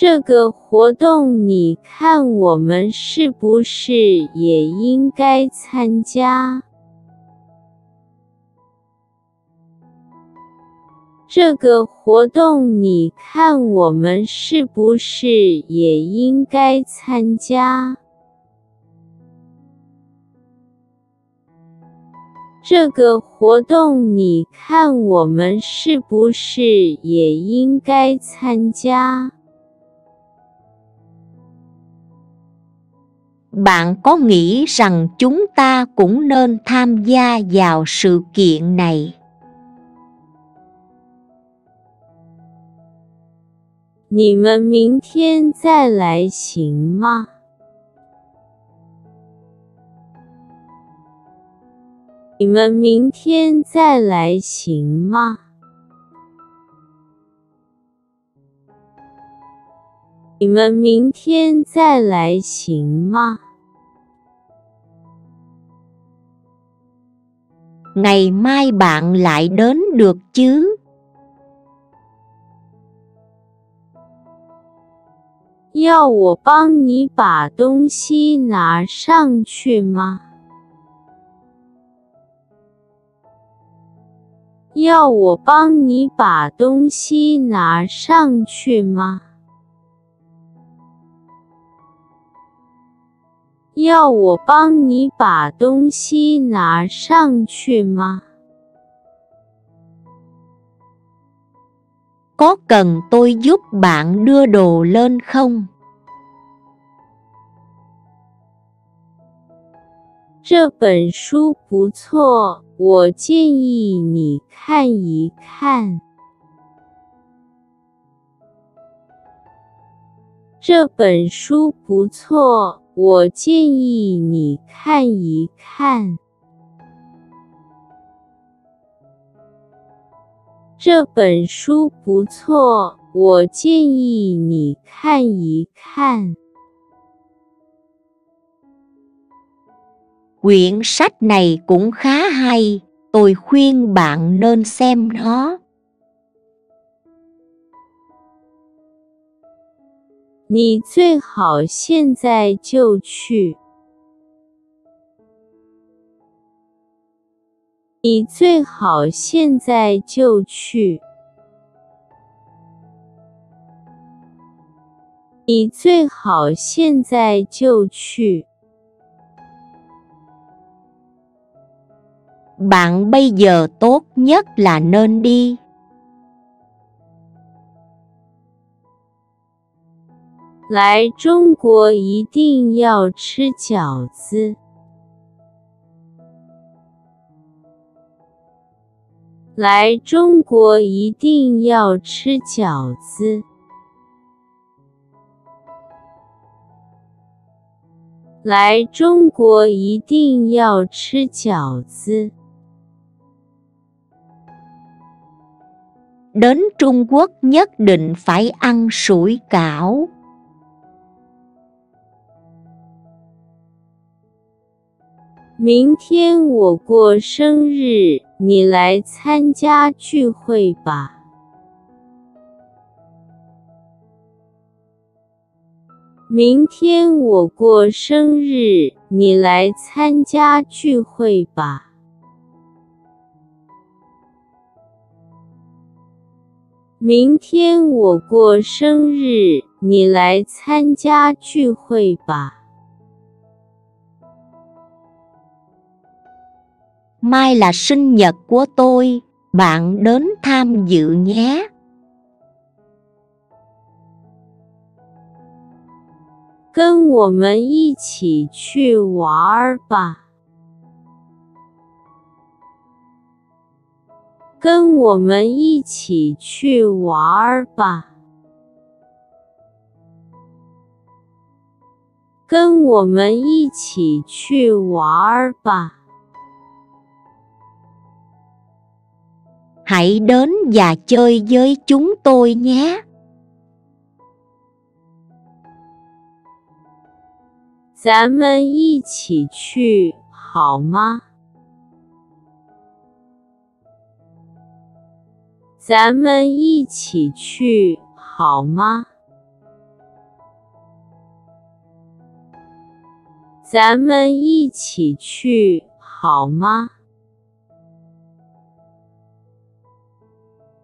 这个活动你看我们是不是也应该参加？这个活动你看我们是不是也应该参加？这个活动你看我们是不是也应该参加？Bạn có nghĩ rằng chúng ta cũng nên tham gia vào sự kiện này? 你你们明天再来行吗？？Ngày mai bạn lại đến được chứ? 要我帮你把东西拿上去吗？要我帮你把东西拿上去吗？要我帮你把东西拿上去吗？Có cần tôi giúp bạn đưa đồ lên không? 这本书不错，我建议你看一看。这本书不错。我建议你看一看这本书不错。我建议你看一看。Quyển sách này cũng khá hay, tôi khuyên bạn nên xem nó. 你最好现在就去。你最好现在就去。你最好现在就去。Bạn bây giờ tốt nhất là nên đi. 来中国一定要吃饺子。来中国一定要吃饺子。来中国一定要吃饺子。Đến Trung Quốc nhất định phải ăn sủi cảo. 明天我过生日，你来参加聚会吧。明天我过生日，你来参加聚会吧。明天我过生日，你来参加聚会吧。mai là sinh nhật của tôi, bạn đến tham dự nhé Gân wo men yi qi chu war ba. Gân wo men yi qi chu war ba. Gân wo men yi qi chu war ba. Hãy đến và chơi với chúng tôi nhé. 咱们一起去好吗？咱们一起去好吗？咱们一起去好吗？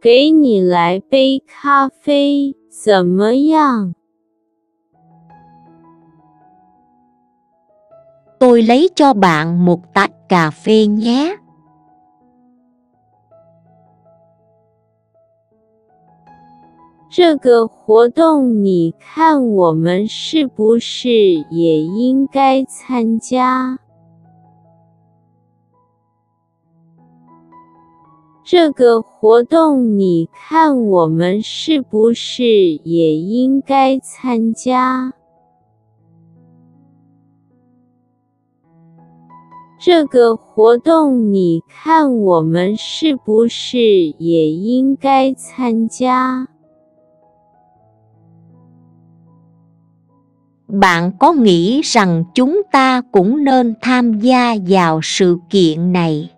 给你来杯咖啡，怎么样？Tôi lấy cho bạn một tách cà phê nhé. 这个活动你看我们是不是也应该参加？这个活动你看我们是不是也应该参加？Bạn có nghĩ rằng chúng ta cũng nên tham gia vào sự kiện này?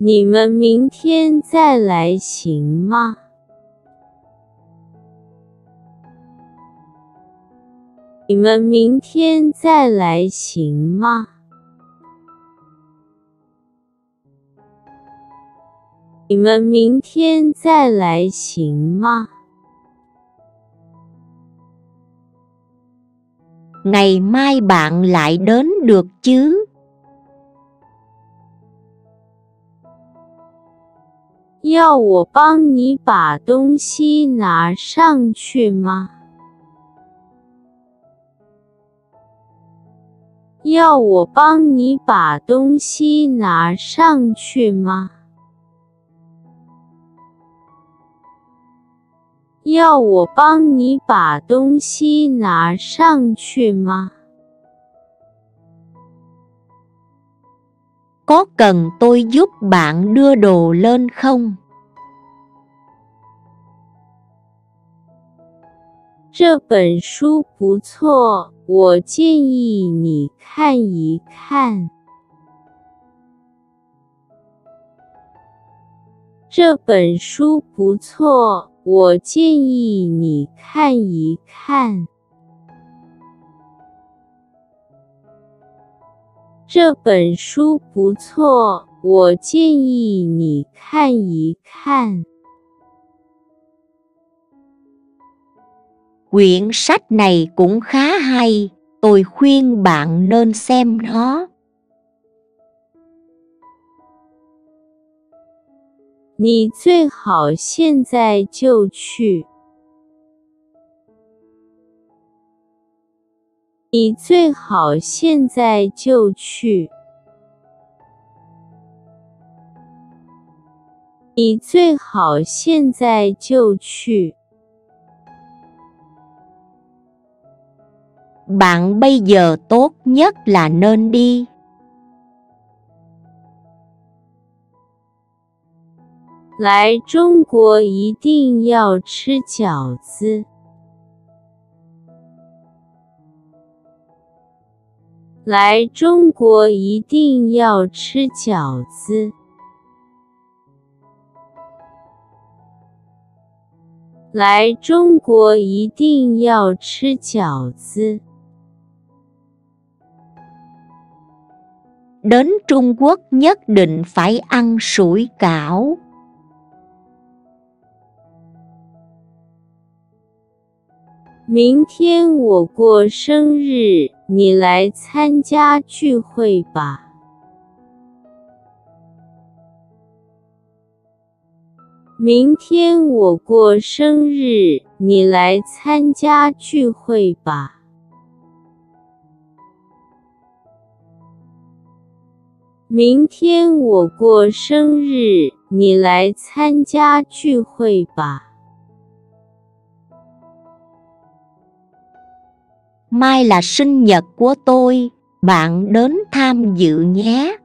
你们明天再来行吗？你们明天再来行吗？你们明天再来行吗？ Ngày mai bạn lại đến được chứ? 要我帮你把东西拿上去吗？要我帮你把东西拿上去吗？要我帮你把东西拿上去吗？ Có cần tôi giúp bạn đưa đồ lên không? 这本书不错，我建议你看一看。这本书不错，我建议你看一看。这本书不错，我建议你看一看。quyển sách này cũng khá hay, tôi khuyên bạn nên xem nó Nì zuì hào xiàn zài jiù qù. Nì zuì hào xiàn zài jiù qù. Nì zuì hào xiàn zài jiù qù. Bạn bây giờ tốt nhất là nên đi. 来中国一定要吃饺子。来中国一定要吃饺子。来中国一定要吃饺子。 Đến Trung Quốc nhất định phải ăn sủi cảo. 明天我过生日，你来参加聚会吧。明天我过生日，你来参加聚会吧。明天我过生日，你来参加聚会吧。Mai là sinh nhật của tôi, bạn đến tham dự nhé.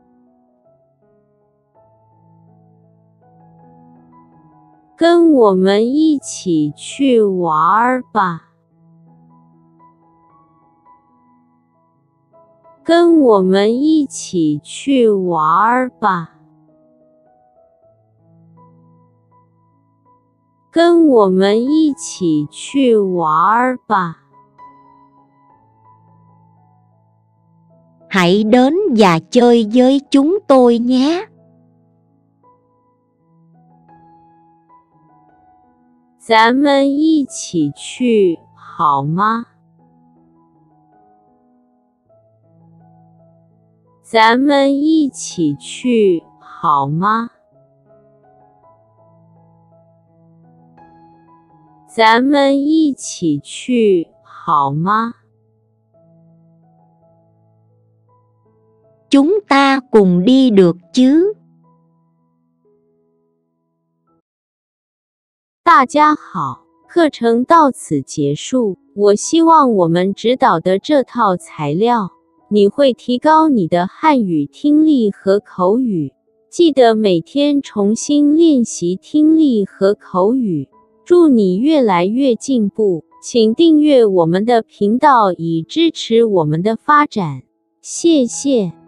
跟我们一起去玩吧。跟我们一起去玩吧。跟我们一起去玩吧。Hãy đến và chơi với chúng tôi nhé. 咱们一起去好吗？咱们一起去好吗？咱们一起去好吗？Chúng ta cùng đi được chứ? 大家好，课程到此结束。我希望我们指导的这套材料，你会提高你的汉语听力和口语。记得每天重新练习听力和口语。祝你越来越进步！请订阅我们的频道以支持我们的发展。谢谢。